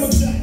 Yes.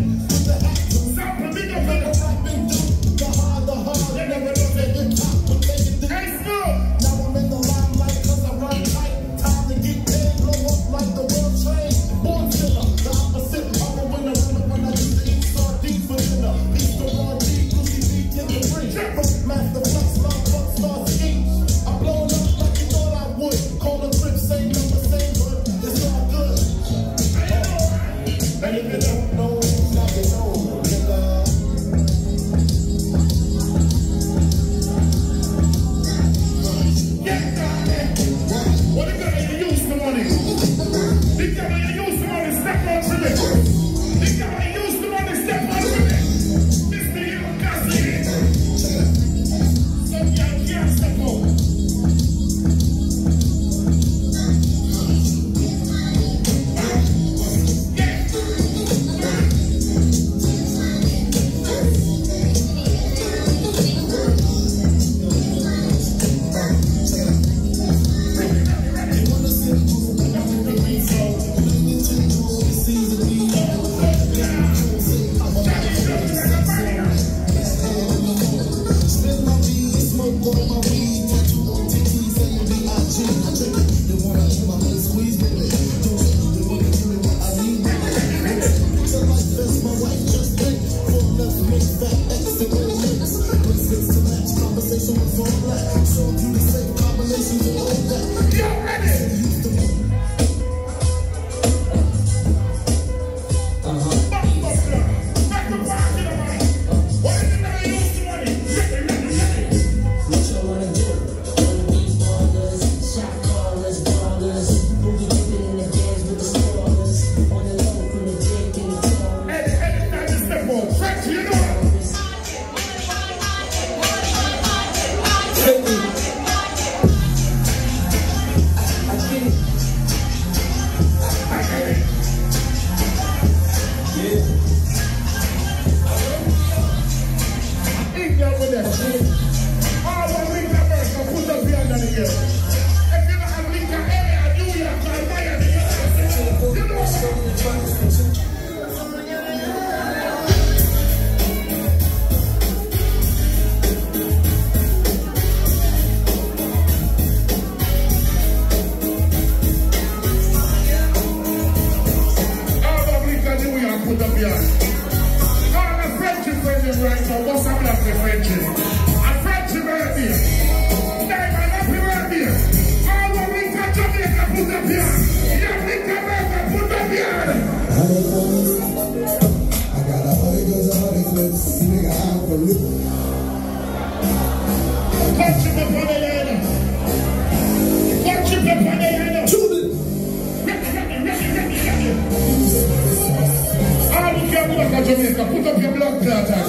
Jamaica. Put up your blood clot I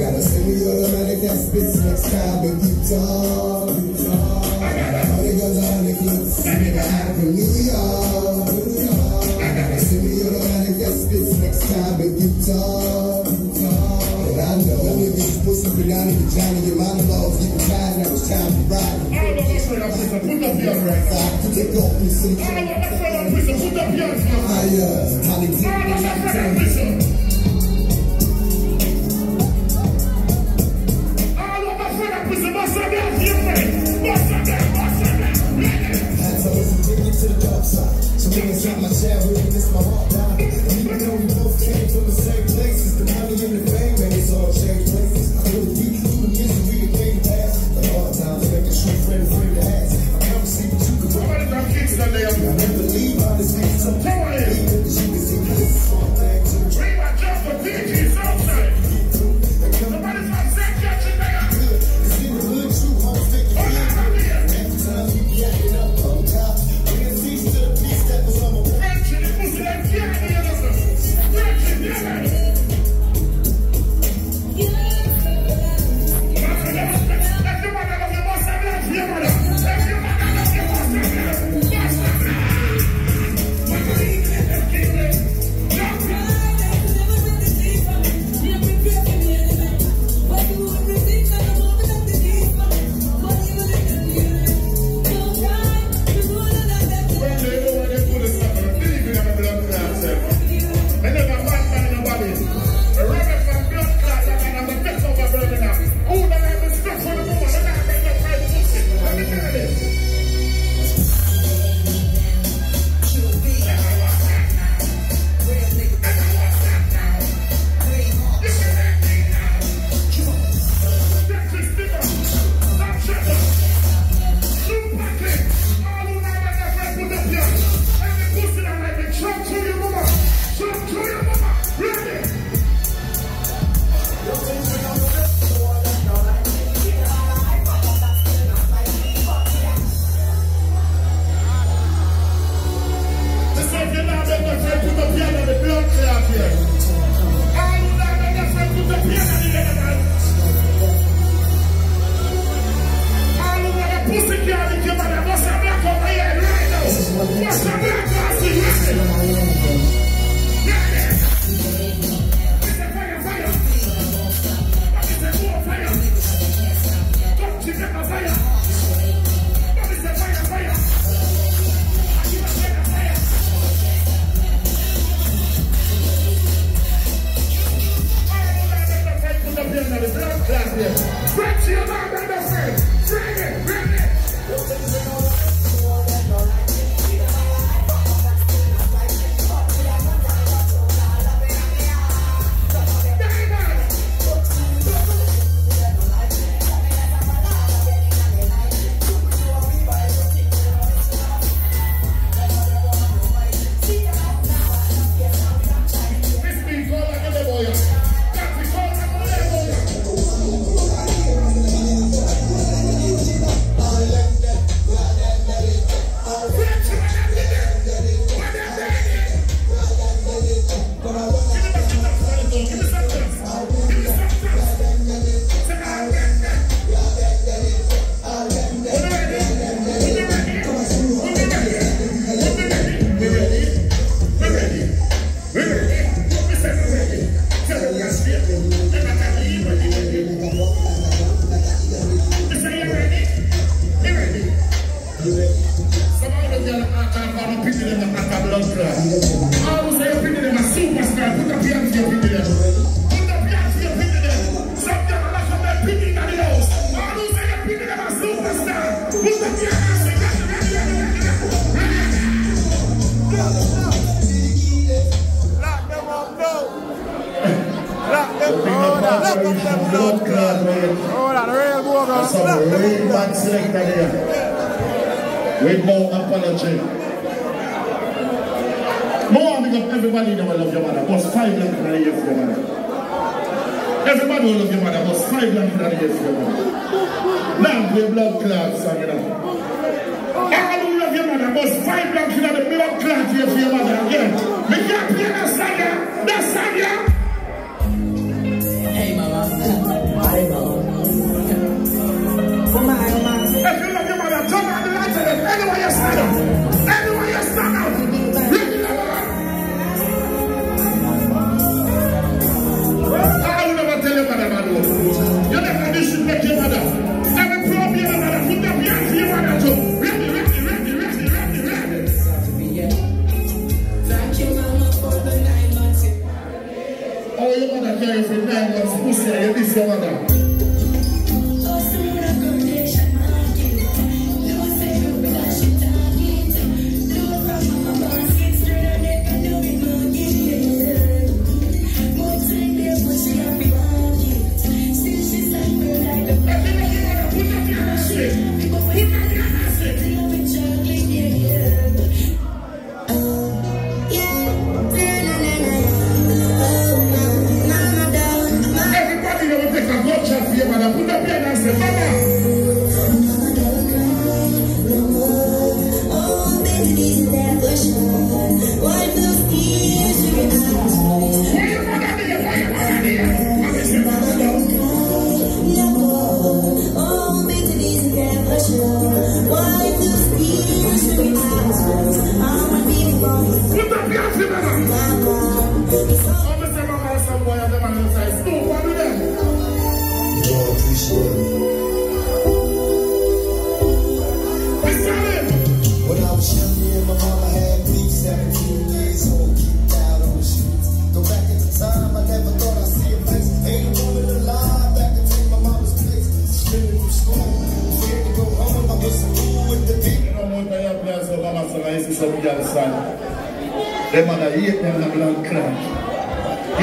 gotta send you all the money that's this next time. I gotta honey, cause honey, you send it out from New York. Must be Johnny, your mama loves you tired, now it's time to ride. I'm saying. Put up your. Put and see. Aaron, that's what I'm saying. Put to the dark side. So when it's not my childhood, this my some pain. Clap there. Stretch your Operation Blood Clot Rain. Hold on, real bogus. Some real bad selector there. With no apology. More big everybody in the world your mother. Bust five blank in the year for your mother. Everybody will love your mother. Bust five blank in the year for your mother. Now play blood clot song, you know. All who love your mother. Bust five blank in the blood clot here for your mother again. Me can't play that song, yeah. That song.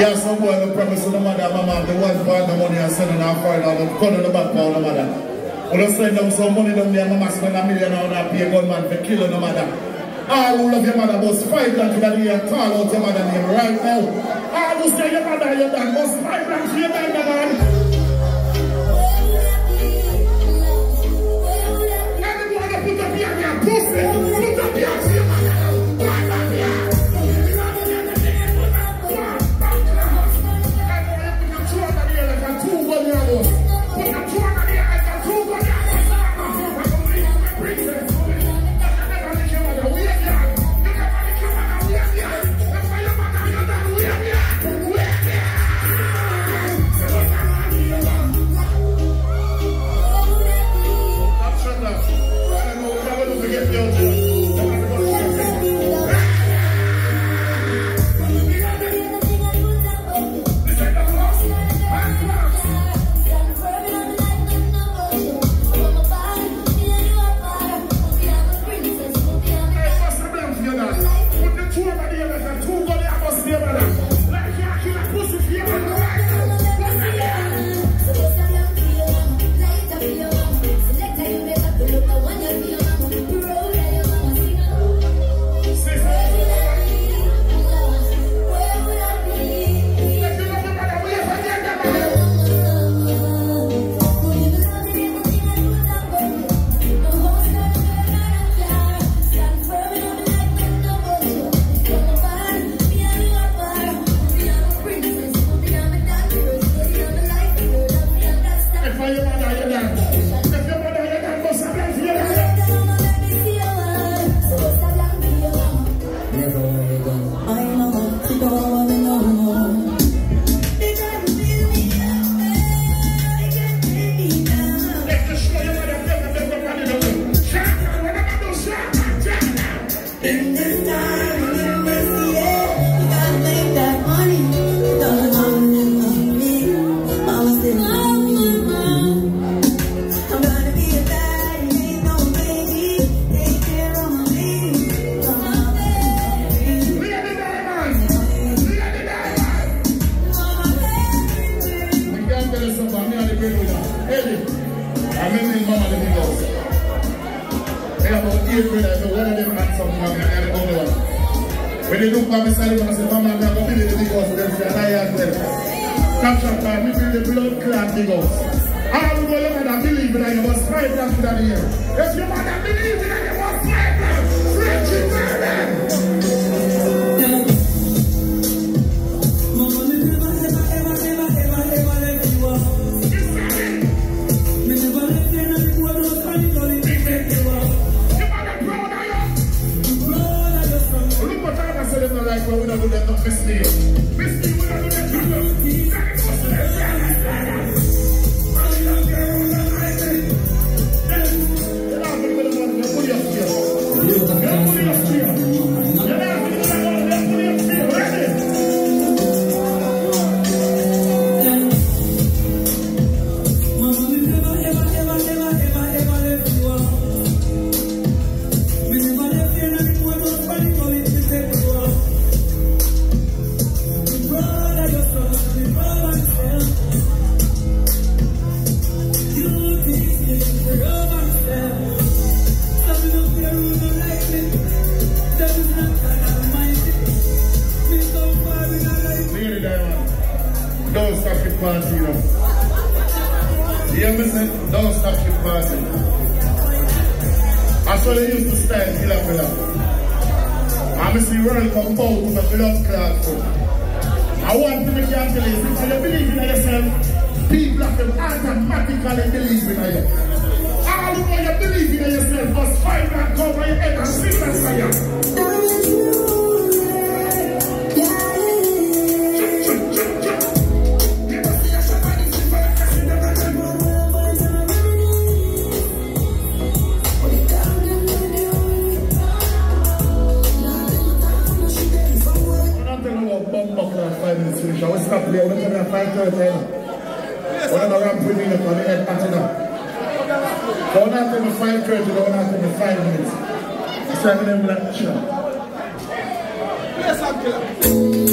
Yeah, some boy will promise to the mother, mama, the one part the money and sending her further, but cut on the back for the mother. When you send them some money down there, mama spend a million on that pay gunman for killing the mother. All who love your mother must fight the day and call out your mother name right now. All who say your mother, your dad must fight down to your dad, When look I'm going to the. Capture feel the blood believe that you must for that year. If you want to believe that you must fight them. Miss Live. stop play. We're going to 5.30. We're going to premiere for the head pattern. Don't have to be 5.30. Don't have to be 5 minutes. Seven and lecture. Yes, I'm killer.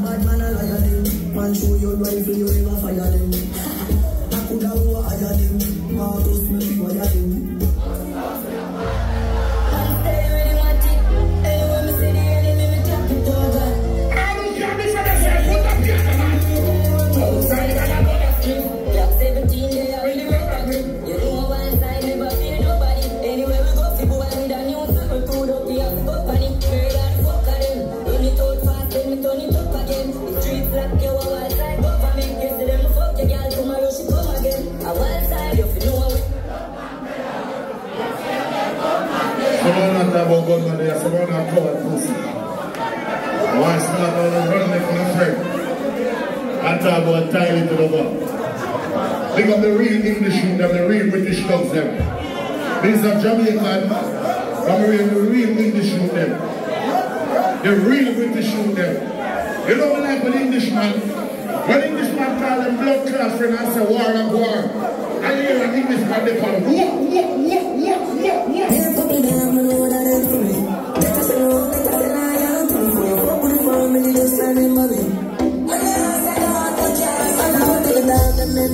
Man I liar them. Man show you rifle, you never fire them. I coulda who hire them. Marcus me fire. About gunman the? And real English youth, them, the real British thugs them. These are Jamaican, but we the real English youth them. The real British youth them. You know what like an Englishman? When Englishman call them blood clot friend and say war and war. And you hear an Englishman they call what, what, what, what, Pick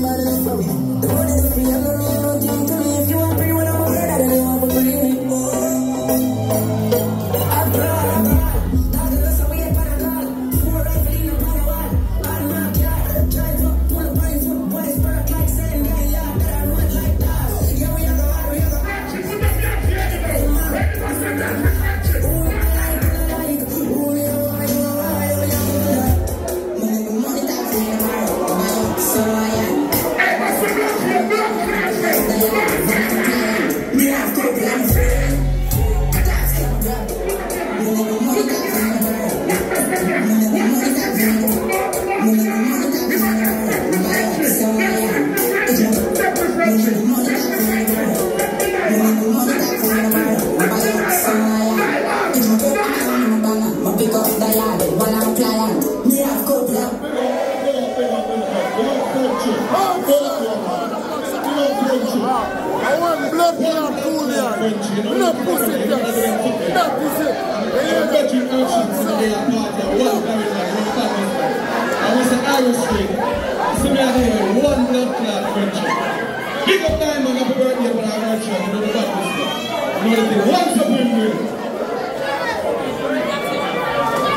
Oh, the thing. Once up.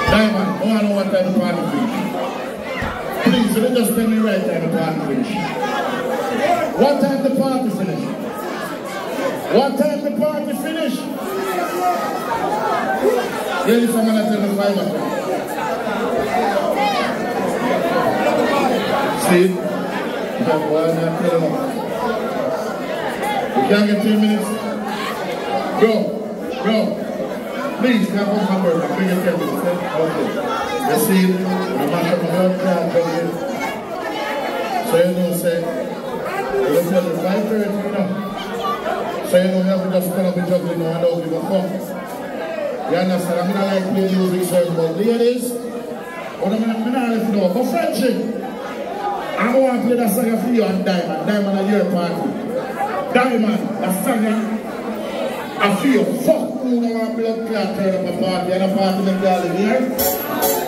Diamond, I want to know what the party finish. Please, let just tell me right time the party finish. What time the party finish? What time the party finish? Really, someone at me five o'clock. See? That one, I tell you. You can't get ten minutes? Go, go. Please, come my birthday? Bring your eh? Okay. Birthday, I'm going So you know, say, you tell me 5.30, you know. So you know, have to just stand up and juggling and don't give a. You understand? I'm not like playing music certain, but ladies, what I'm let you know, for friendship. I want to play that song for you and Diamond. Diamond at your party. Diamond, that song I feel fuck cool on my blood clot I'm a party and a party.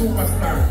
pouco mais tarde.